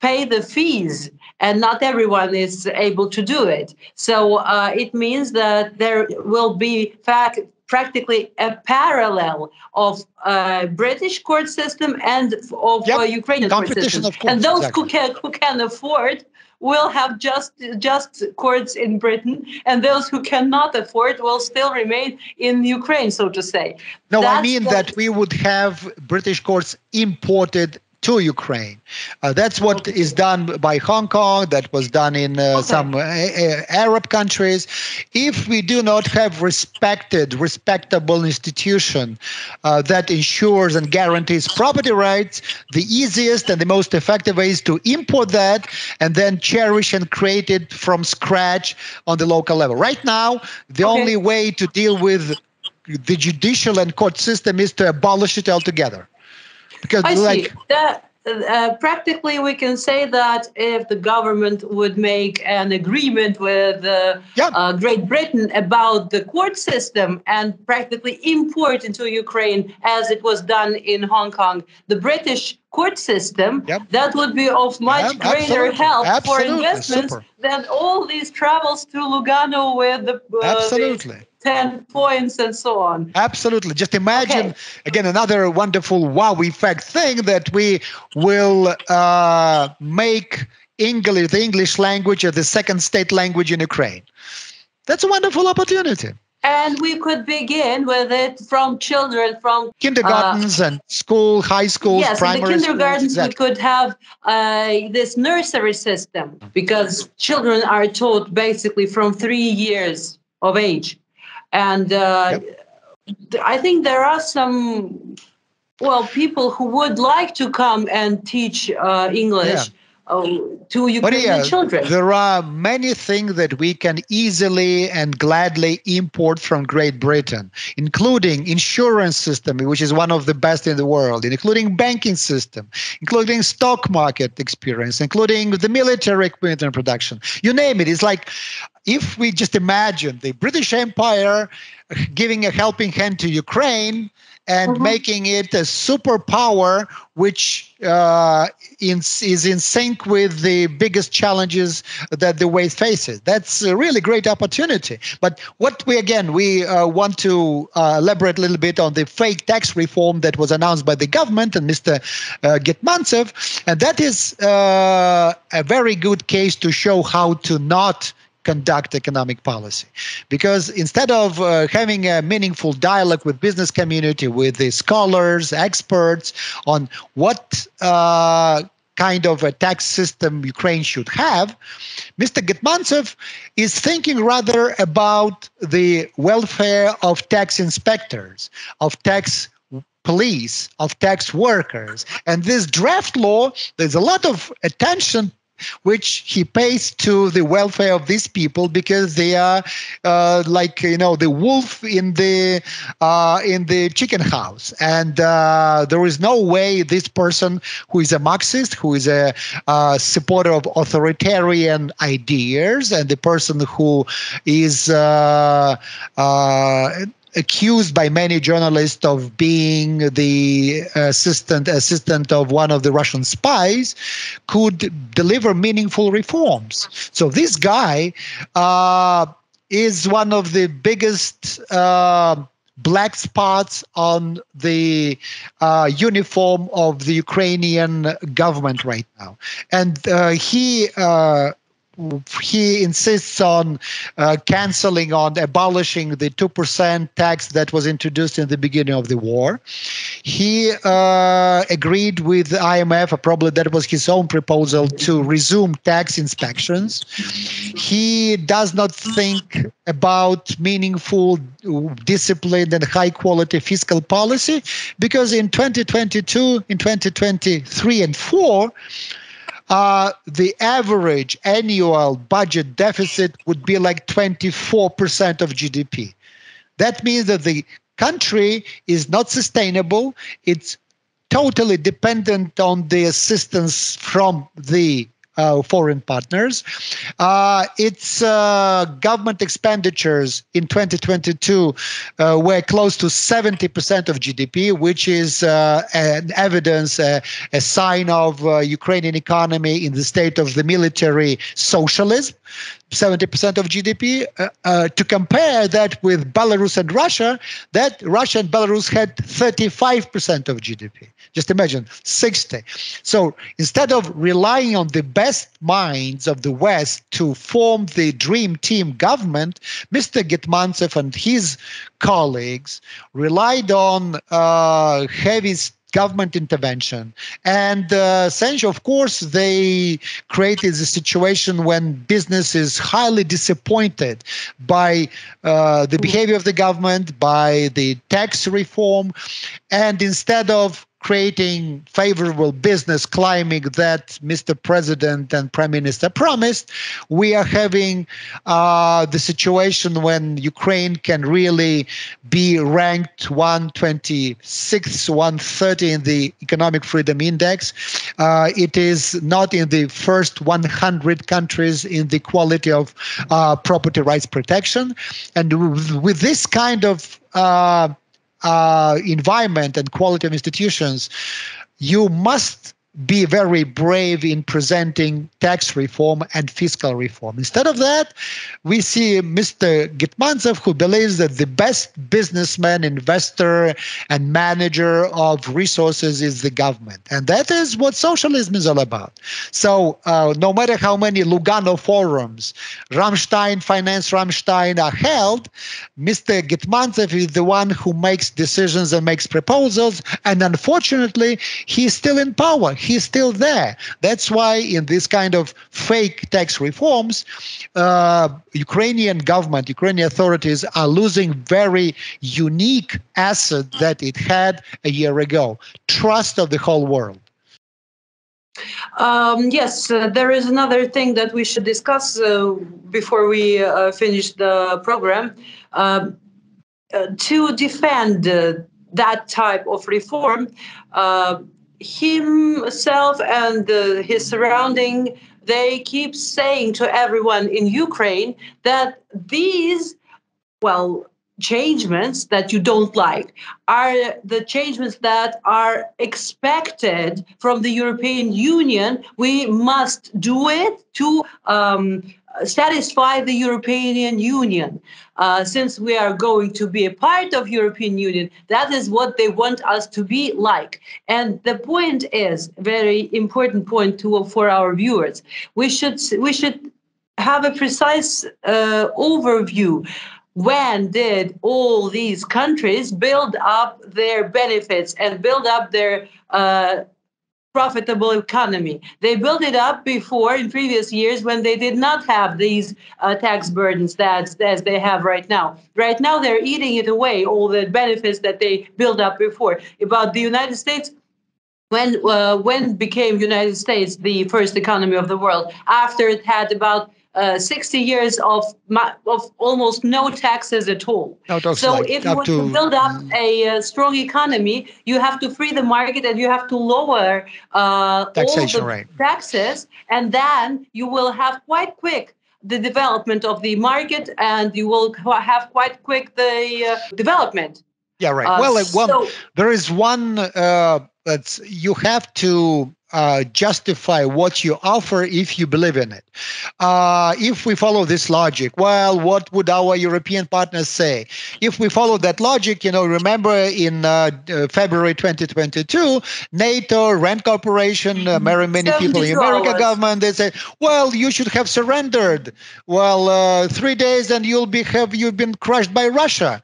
pay the fees, and not everyone is able to do it. So uh, it means that there will be fact practically a parallel of uh, British court system and of Yep. uh, Ukrainian court system. of courts, and those exactly. who can who can afford will have just just courts in Britain, and those who cannot afford will still remain in Ukraine, so to say. No, I mean that we would have British courts imported to Ukraine. Uh, that's what is done by Hong Kong. That was done in uh, some uh, uh, Arab countries. If we do not have respected, respectable institution uh, that ensures and guarantees property rights, the easiest and the most effective way is to import that and then cherish and create it from scratch on the local level. Right now, the Okay. only way to deal with the judicial and court system is to abolish it altogether. Because I like see. That, uh, practically, we can say that if the government would make an agreement with uh, Yeah. uh, Great Britain about the court system and practically import into Ukraine, as it was done in Hong Kong, the British court system, Yep. that would be of much Yeah, greater absolutely. help for investments Super. than all these travels to Lugano with the, uh, the Absolutely. 10 points and so on. Absolutely. Just imagine Okay. again another wonderful wow effect thing that we will uh, make English the English language or the second state language in Ukraine. That's a wonderful opportunity. And we could begin with it from children, from Kindergartens and school, high schools, yes, in the kindergartens schools. we could have uh, this nursery system because children are taught basically from three years of age, and uh, th- I think there are some well people who would like to come and teach uh, English. Uh, to Ukrainian children. there are many things that we can easily and gladly import from Great Britain, including insurance system, which is one of the best in the world, including banking system, including stock market experience, including the military equipment and production. You name it. It's like if we just imagine the British Empire giving a helping hand to Ukraine and Mhm. making it a superpower which uh, in, is in sync with the biggest challenges that the West faces. That's a really great opportunity. But what we again we uh, want to uh, elaborate a little bit on the fake tax reform that was announced by the government and Mr. Uh, Getmantsev, and that is uh, a very good case to show how to not conduct economic policy because instead of uh, having a meaningful dialogue with business community with the scholars experts on what uh, kind of a tax system Ukraine should have, Mr. Getmantsev is thinking rather about the welfare of tax inspectors, of tax police, of tax workers. And this draft law, there's a lot of attention which he pays to the welfare of these people because they are uh, like you know the wolf in the uh, in the chicken house. And uh, there is no way this person who is a marxist who is a uh, supporter of authoritarian ideas and the person who is uh, uh, accused by many journalists of being the assistant assistant of one of the Russian spies, could deliver meaningful reforms. So this guy uh, is one of the biggest. Uh, black spots on the uh, uniform of the Ukrainian government right now. And uh, he uh, he insists on uh, canceling on abolishing the 2% tax that was introduced in the beginning of the war. He uh, agreed with the imf probably that was his own proposal to resume tax inspections. He does not think about meaningful disciplined and high quality fiscal policy because in 2022 in 2023 and 4 uh, the average annual budget deficit would be like 24% of GDP. That means that the country is not sustainable. It's totally dependent on the assistance from the uh, foreign partners. Uh, its uh, government expenditures in 2022 uh, were close to 70% of GDP, which is uh, an evidence, uh, a sign of Ukrainian economy in the state of the military socialism. 70% of GDP. To compare that with Belarus and Russia, that Russia and Belarus had 35% of GDP. Just imagine 60. So instead of relying on the best minds of the West to form the dream team government, Mr. Getmantsev and his colleagues relied on uh, heavy government intervention. And uh, essentially, of course, they created a situation when business is highly disappointed by uh, the behavior of the government, by the tax reform. And instead of creating favorable business climate that Mr. President and Prime Minister promised, we are having uh, the situation when Ukraine can really be ranked 126, 130 in the Economic Freedom Index. Uh, it is not in the first 100 countries in the quality of uh, property rights protection. And with, with this kind of uh, environment and quality of institutions, you must be very brave in presenting tax reform and fiscal reform. Instead of that, we see Mr. Getmantsev, who believes that the best businessman, investor, and manager of resources is the government. And that is what socialism is all about. So, uh, no matter how many Lugano forums, Ramstein, Finance Ramstein are held, Mr. Getmantsev is the one who makes decisions and makes proposals. And unfortunately, he's still in power he's still there. That's why in this kind of fake tax reforms, uh, Ukrainian government, Ukrainian authorities are losing very unique asset that it had a year ago, trust of the whole world. Um, yes, uh, there is another thing that we should discuss uh, before we uh, finish the program. Um, uh, to defend uh, that type of reform, uh, himself and his surrounding they keep saying to everyone in ukraine that these well changements that you don't like are the changements that are expected from the european union. We must do it to um, satisfy the European Union. Uh, since we are going to be a part of European Union, that is what they want us to be like. And the point is very important point to for our viewers. We should we should have a precise uh, overview when did all these countries build up their benefits and build up their uh, profitable economy. They built it up before in previous years when they did not have these uh, tax burdens that as they have right now. Right now, they're eating it away, all the benefits that they built up before. About the United States, when uh, when became United States the first economy of the world after it had about uh, 60 years of of almost no taxes at all. So like if you want to, to build up mm. a, a, strong economy, you have to free the market and you have to lower uh, Taxation all the rate. taxes, and then you will have quite quick the development of the market, and you will have quite quick the uh, development. Yeah, right. Uh, well, well, there is one. That's you have to uh, justify what you offer if you believe in it. Uh, if we follow this logic, well, what would our European partners say? If we follow that logic, you know, remember in uh, February 2022, NATO, Rand Corporation, uh, many, many people in the American government, they say, well, you should have surrendered. Well, uh, three days and you'll be have you've been crushed by Russia.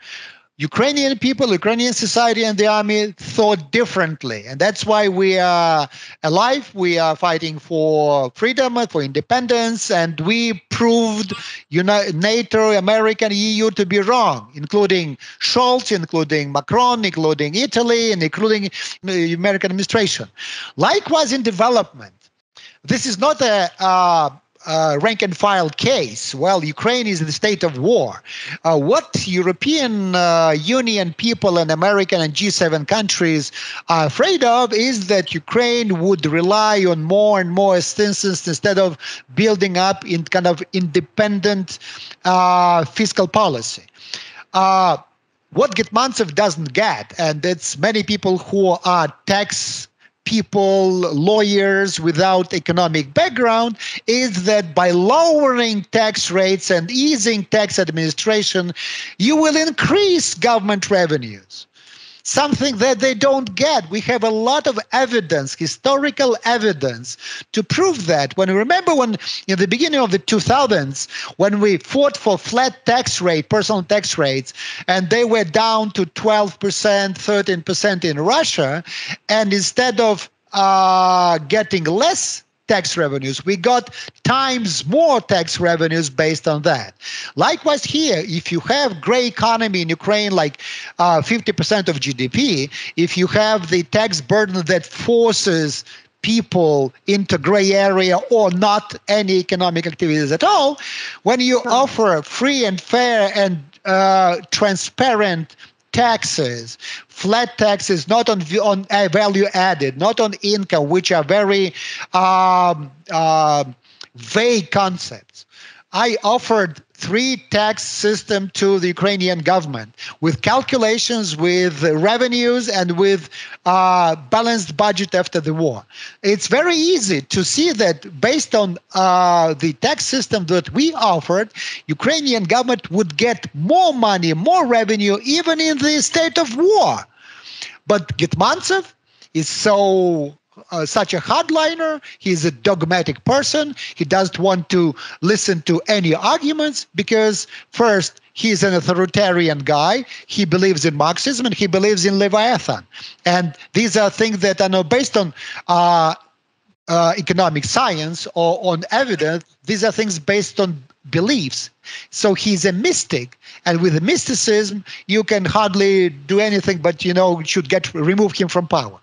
Ukrainian people, Ukrainian society, and the army thought differently. And that's why we are alive. We are fighting for freedom, for independence, and we proved NATO, American, EU to be wrong, including Scholz, including Macron, including Italy, and including the American administration. Likewise, in development, this is not a uh, uh, rank and file case. Well, Ukraine is in the state of war. Uh, what European uh, Union people and American and G7 countries are afraid of is that Ukraine would rely on more and more assistance instead of building up in kind of independent uh, fiscal policy uh, what Getmantsev doesn't get, and it's many people who are tax people, lawyers without economic background, is that by lowering tax rates and easing tax administration, you will increase government revenues. Something that they don't get. We have a lot of evidence, historical evidence, to prove that. When you remember when in the beginning of the 2000s, when we fought for flat tax rate, personal tax rates, and they were down to 12%, 13% in Russia, and instead of uh, getting less tax revenues. We got times more tax revenues based on that. Likewise, here, if you have gray economy in Ukraine, like uh, 50% of GDP, if you have the tax burden that forces people into gray area or not any economic activities at all, when you offer free and fair and uh, transparent taxes, flat taxes, not on on value added, not on income, which are very um, uh, vague concepts. I offered three tax system to the Ukrainian government with calculations, with revenues, and with uh, balanced budget after the war. It's very easy to see that based on uh, the tax system that we offered, Ukrainian government would get more money, more revenue, even in the state of war. But Getmantsev is so uh, such a hardliner. He's a dogmatic person. He doesn't want to listen to any arguments because, first, he's an authoritarian guy. He believes in Marxism and he believes in Leviathan. And these are things that are not based on uh, uh, economic science or on evidence. These are things based on beliefs. So he's a mystic, and with mysticism, you can hardly do anything but you know should get remove him from power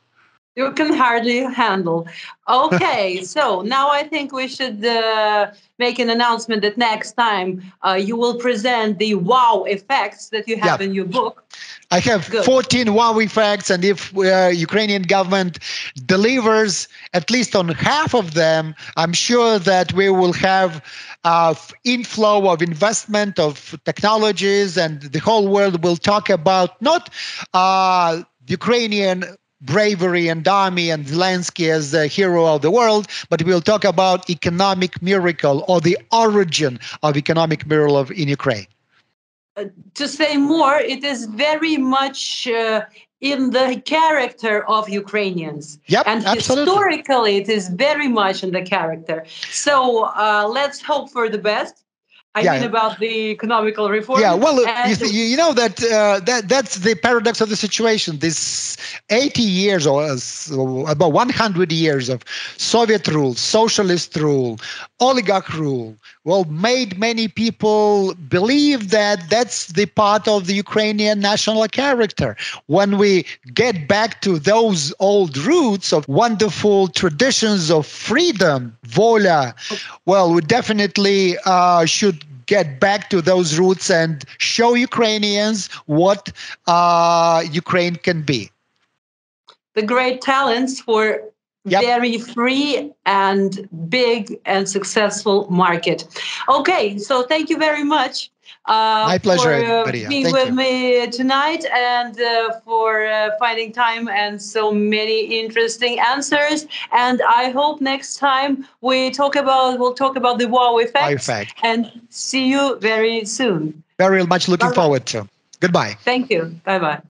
you can hardly handle. Okay, so now I think we should uh, make an announcement that next time uh, you will present the wow effects that you have in your book. I have Good. 14 wow effects, and if uh, Ukrainian government delivers at least on half of them, I'm sure that we will have uh, inflow of investment of technologies, and the whole world will talk about not uh, Ukrainian bravery and army and Zelensky as the hero of the world, but we'll talk about economic miracle or the origin of economic miracle of, in Ukraine. Uh, to say more, it is very much uh, in the character of Ukrainians. Yep, and absolutely. historically, it is very much in the character. So uh, let's hope for the best. I Yeah. mean about the economical reform. Yeah, well, you, th- you know that uh, that that's the paradox of the situation. This 80 years or uh, about 100 years of Soviet rule, socialist rule, oligarch rule, well, made many people believe that that's the part of the Ukrainian national character. When we get back to those old roots of wonderful traditions of freedom, vola, well, we definitely uh, should get back to those roots and show Ukrainians what uh, Ukraine can be. the great talents for Yep. very free and big and successful market. Okay, so thank you very much. Uh, My pleasure, for uh, being Thank with you. me tonight and uh, for uh, finding time and so many interesting answers. And I hope next time we talk about we'll talk about the wow effect. wow effect. And see you very soon. Very much looking Bye-bye. forward to. Goodbye. Thank you. Bye bye.